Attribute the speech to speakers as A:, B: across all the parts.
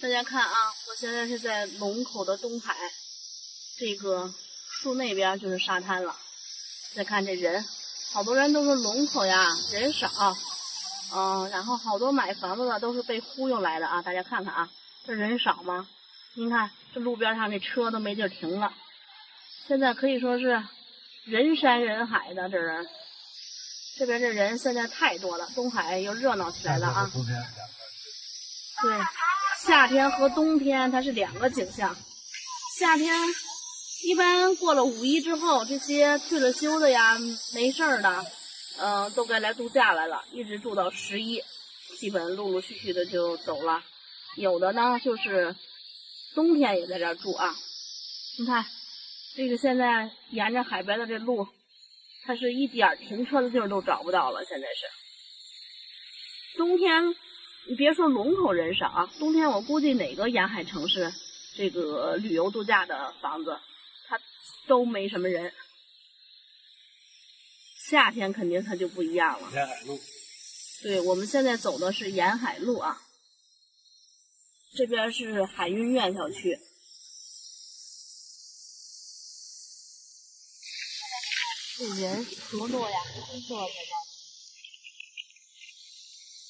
A: 大家看啊，我现在是在龙口的东海，这个树那边就是沙滩了。再看这人，好多人都说龙口呀人少，嗯，然后好多买房子的都是被忽悠来的啊。大家看看啊，这人少吗？您看这路边上这车都没地儿停了，现在可以说是人山人海的这人。这边这人现在太多了，东海又热闹起来了啊！对，夏天和冬天它是两个景象。夏天一般过了五一之后，这些退了休的呀、没事儿的，嗯，都该来度假来了，一直住到十一，基本陆陆续续的就走了。有的呢，就是冬天也在这儿住啊。你看，这个现在沿着海边的这路。它是一点停车的地儿都找不到了，现在是冬天，你别说龙口人少啊，冬天我估计哪个沿海城市这个旅游度假的房子，它都没什么人。夏天肯定它就不一样了。
B: 沿海路，
A: 对，我们现在走的是沿海路啊，这边是海运苑小区。这人多多呀，工作在这。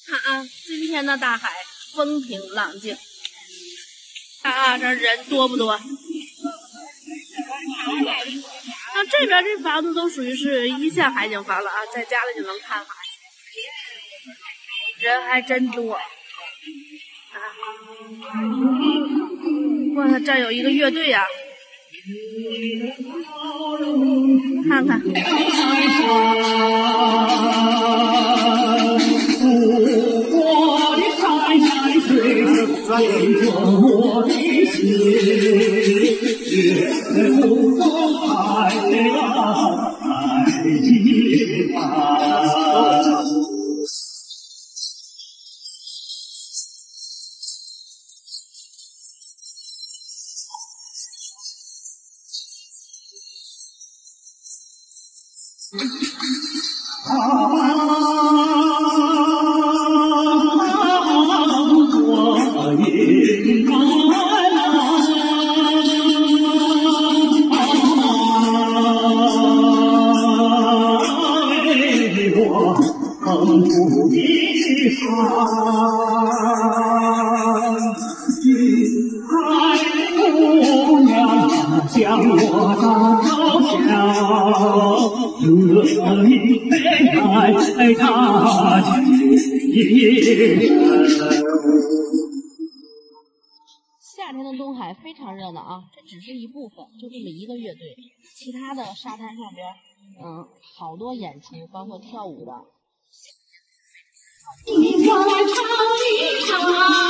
A: 看啊，今天的大海风平浪静。看啊，这人多不多？那这边这房子都属于是一线海景房了啊，在家里就能看海，人还真多。哇，这有一个乐队呀。看看。
C: 夜夜东风，海浪海浪。风露一身，云海姑娘将我
A: 夏天的东海非常热闹啊，这只是一部分，就这么一个乐队，其他的沙滩上边，嗯，好多演出，包括跳舞的。一唱一唱。